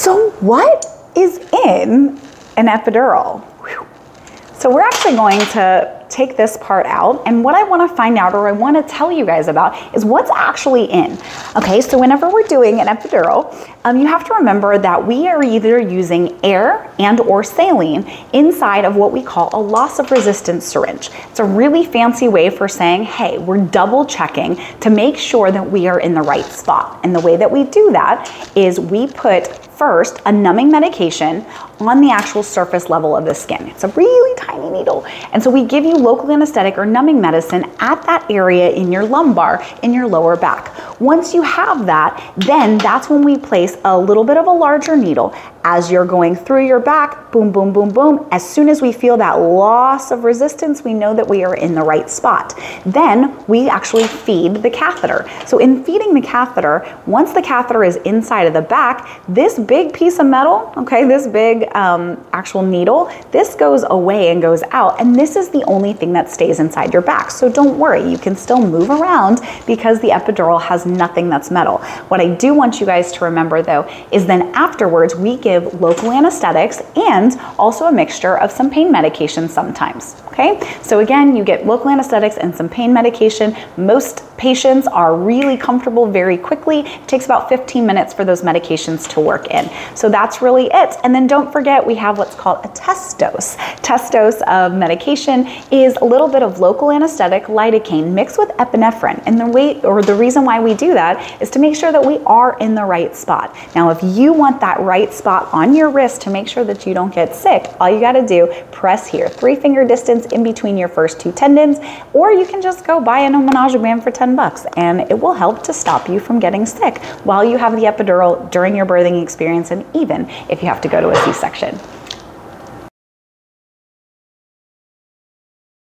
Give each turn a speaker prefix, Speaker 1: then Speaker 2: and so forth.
Speaker 1: So what is in an epidural? Whew. So we're actually going to take this part out. And what I wanna find out or I wanna tell you guys about is what's actually in. Okay, so whenever we're doing an epidural, um, you have to remember that we are either using air and or saline inside of what we call a loss of resistance syringe. It's a really fancy way for saying, hey, we're double checking to make sure that we are in the right spot. And the way that we do that is we put first a numbing medication on the actual surface level of the skin. It's a really tiny needle. And so we give you local anesthetic or numbing medicine at that area in your lumbar, in your lower back. Once you have that, then that's when we place a little bit of a larger needle as you're going through your back, boom, boom, boom, boom. As soon as we feel that loss of resistance, we know that we are in the right spot. Then we actually feed the catheter. So in feeding the catheter, once the catheter is inside of the back, this big piece of metal, okay, this big um, actual needle, this goes away and goes out. And this is the only thing that stays inside your back. So don't worry, you can still move around because the epidural has nothing that's metal. What I do want you guys to remember though, is then afterwards we give local anesthetics and also a mixture of some pain medication sometimes. Okay, so again, you get local anesthetics and some pain medication. Most patients are really comfortable very quickly. It takes about 15 minutes for those medications to work in. So that's really it. And then don't forget, we have what's called a test dose. Test dose of medication is a little bit of local anesthetic, lidocaine, mixed with epinephrine. And the way, or the reason why we do that is to make sure that we are in the right spot. Now, if you want that right spot on your wrist to make sure that you don't get sick, all you gotta do, press here, three finger distance in between your first two tendons, or you can just go buy an NoMo Nausea band for 10 bucks and it will help to stop you from getting sick while you have the epidural during your birthing experience and even if you have to go to a C-section.